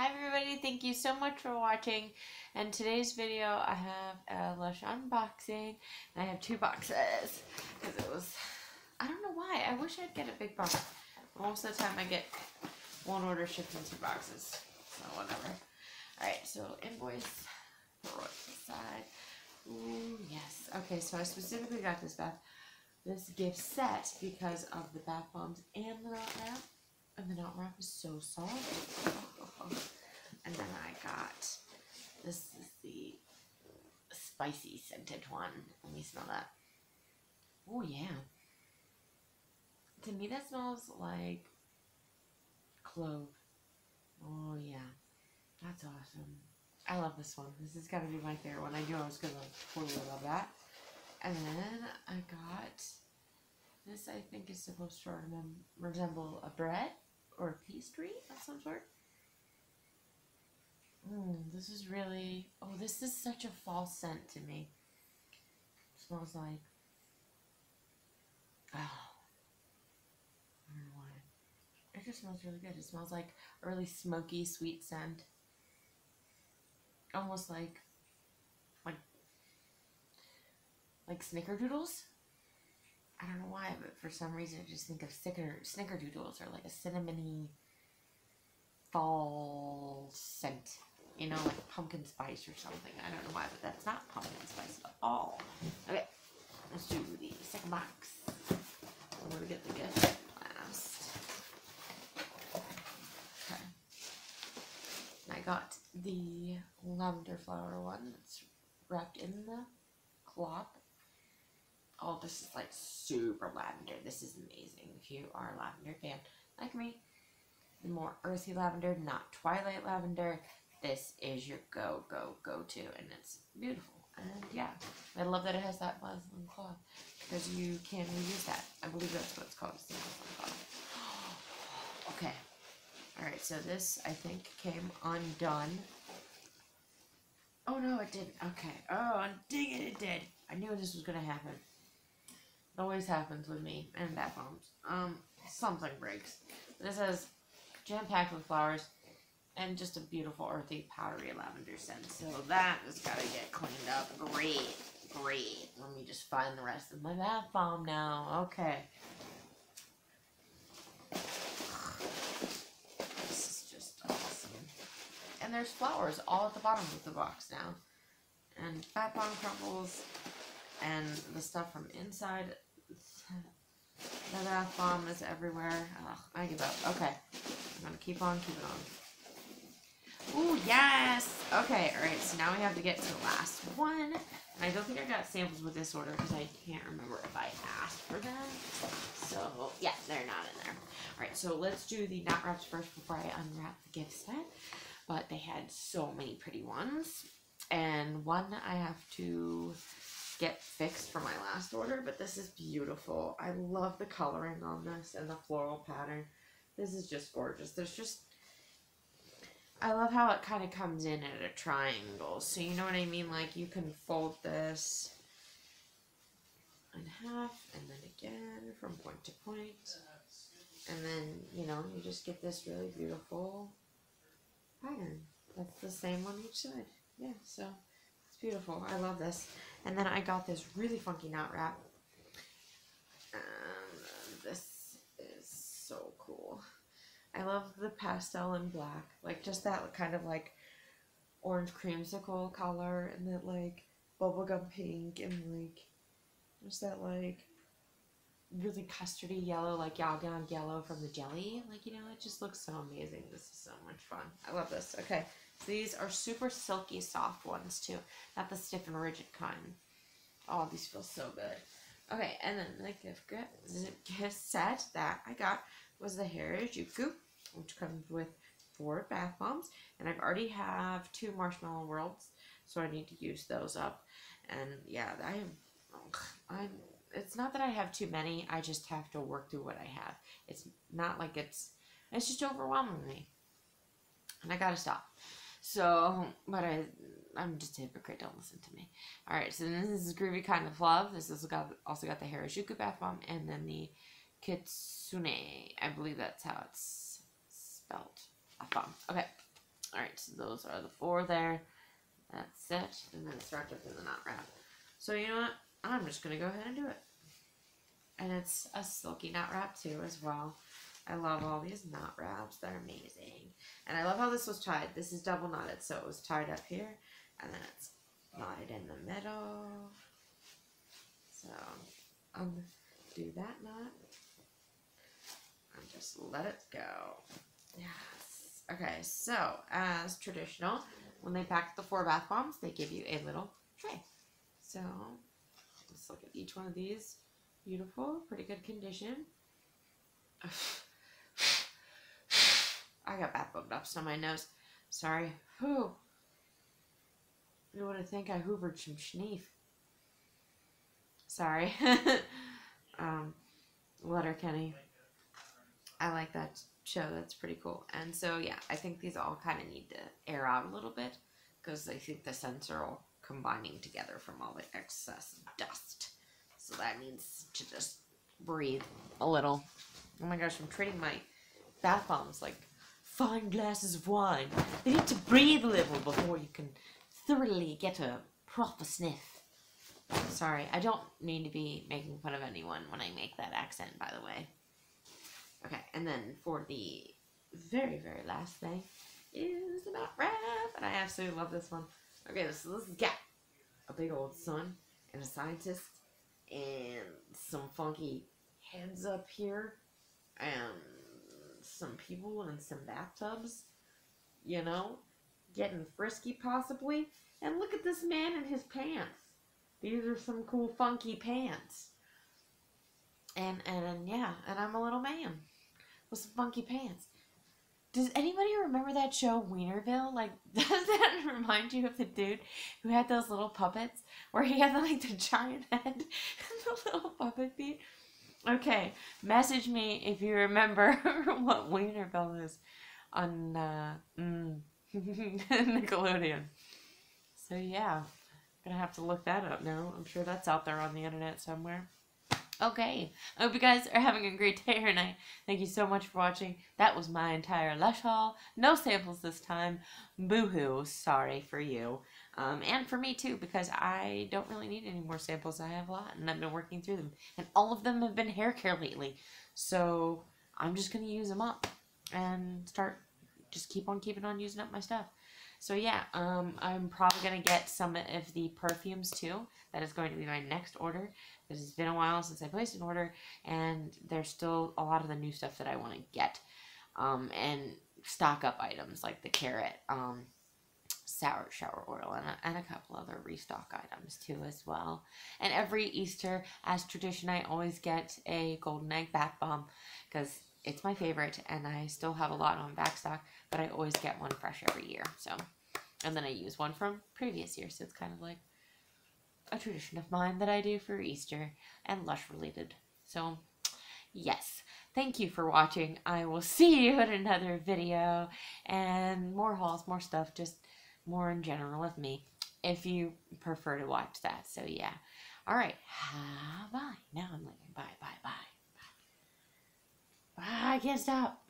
Hi everybody, thank you so much for watching. And today's video, I have a Lush unboxing. And I have two boxes. Because it was, I don't know why. I wish I'd get a big box. Most of the time I get one order shipped in two boxes. So whatever. Alright, so invoice, side. Ooh, yes. Okay, so I specifically got this bath, this gift set because of the bath bombs and the knot wrap. And the knot wrap is so soft. And then I got, this is the spicy scented one. Let me smell that. Oh yeah. To me that smells like clove. Oh yeah. That's awesome. I love this one. This is gotta be my favorite one. I knew I was gonna totally love that. And then I got this. I think is supposed to resemble a bread or a pastry of some sort. Mm, this is really. Oh, this is such a false scent to me. It smells like. Oh. I don't know why. It just smells really good. It smells like a really smoky, sweet scent. Almost like. Like. Like snickerdoodles. I don't know why, but for some reason I just think of snicker, snickerdoodles or like a cinnamony fall scent you know, like pumpkin spice or something. I don't know why, but that's not pumpkin spice at all. Okay, let's do the second box. I'm gonna get the gift last. Okay. I got the lavender flower one. It's wrapped in the cloth. Oh, this is like super lavender. This is amazing. If you are a lavender fan like me, the more earthy lavender, not twilight lavender, this is your go, go, go to, and it's beautiful. And yeah, I love that it has that muslin cloth because you can reuse that. I believe that's what it's called. It's cloth. okay. Alright, so this, I think, came undone. Oh, no, it didn't. Okay. Oh, dang it, it did. I knew this was going to happen. It always happens with me and bath bombs. Um, something breaks. This is jam-packed with flowers and just a beautiful earthy powdery lavender scent. So that has got to get cleaned up. Great, great. Let me just find the rest of my bath bomb now. Okay. This is just awesome. And there's flowers all at the bottom of the box now. And bath bomb crumbles and the stuff from inside the bath bomb is everywhere. Ugh, I give up. Okay. I'm gonna keep on keeping on. Ooh, yes! Okay, alright, so now we have to get to the last one. And I don't think I got samples with this order because I can't remember if I asked for them. So, yeah, they're not in there. Alright, so let's do the knot wraps first before I unwrap the gift set. But they had so many pretty ones. And one I have to get fixed for my last order, but this is beautiful. I love the coloring on this and the floral pattern. This is just gorgeous. There's just I love how it kind of comes in at a triangle. So you know what I mean? Like you can fold this in half and then again from point to point. And then, you know, you just get this really beautiful pattern. That's the same on each side. Yeah, so it's beautiful. I love this. And then I got this really funky knot wrap. And this is so cool. I love the pastel and black. Like just that kind of like orange creamsicle color and that like bubblegum pink and like just that like really custardy yellow, like Yagong yellow from the jelly. Like, you know, it just looks so amazing. This is so much fun. I love this. Okay. These are super silky soft ones too. Not the stiff and rigid kind. Oh, these feel so good. Okay, and then the gift, gift set that I got was the Harajuku, which comes with four bath bombs. And I've already have two Marshmallow Worlds, so I need to use those up. And yeah, I am, I'm, it's not that I have too many, I just have to work through what I have. It's not like it's, it's just overwhelming me. And I gotta stop. So, but I, I'm just a hypocrite. Don't listen to me. All right. So this is Groovy Kind of Love. This has got also got the Harajuku bath bomb and then the Kitsune. I believe that's how it's spelled. A. Okay. Alright, so those are the four there. That's it. And then it's wrapped up in the knot wrap. So you know what? I'm just going to go ahead and do it. And it's a silky knot wrap too as well. I love all these knot wraps. They're amazing. And I love how this was tied. This is double knotted. So it was tied up here. And then it's knotted in the middle. So undo that knot. And just let it go. Yes. Okay, so as traditional, when they pack the four bath bombs, they give you a little tray. So let's look at each one of these. Beautiful, pretty good condition. I got bath bomb ups on my nose. Sorry. Whew. You would have think I hoovered some schneef. Sorry. um, Letterkenny. I like that show. That's pretty cool. And so, yeah, I think these all kind of need to air out a little bit because I think the scents are all combining together from all the excess dust. So that needs to just breathe a little. Oh my gosh, I'm treating my bath bombs like fine glasses of wine. They need to breathe a little before you can thoroughly get a proper sniff. Sorry, I don't mean to be making fun of anyone when I make that accent, by the way. Okay, and then for the very, very last thing is about wrap, and I absolutely love this one. Okay, so this got a big old sun and a scientist and some funky heads up here and some people in some bathtubs, you know, getting frisky possibly. And look at this man in his pants. These are some cool funky pants. And, and, yeah, and I'm a little man with some funky pants. Does anybody remember that show Weinerville? Like, does that remind you of the dude who had those little puppets where he had like the giant head and the little puppet feet? Okay, message me if you remember what Weinerville is on uh, mm, Nickelodeon. So yeah, gonna have to look that up now. I'm sure that's out there on the internet somewhere. Okay, I hope you guys are having a great day or night. Thank you so much for watching. That was my entire Lush haul. No samples this time. Boo-hoo. Sorry for you. Um, and for me too, because I don't really need any more samples. I have a lot, and I've been working through them. And all of them have been hair care lately. So I'm just going to use them up and start, just keep on keeping on using up my stuff. So yeah, um, I'm probably going to get some of the perfumes too. That is going to be my next order it's been a while since I placed an order and there's still a lot of the new stuff that I want to get. Um, and stock up items like the carrot, um, sour shower oil, and a, and a couple other restock items too as well. And every Easter, as tradition, I always get a golden egg bath bomb because it's my favorite and I still have a lot on backstock, but I always get one fresh every year. So, and then I use one from previous years, so it's kind of like a tradition of mine that I do for Easter and Lush related. So, yes, thank you for watching. I will see you in another video and more hauls, more stuff, just more in general with me if you prefer to watch that. So, yeah. All right. Bye. Now I'm leaving. Bye, bye, bye. Bye. Bye. I can't stop.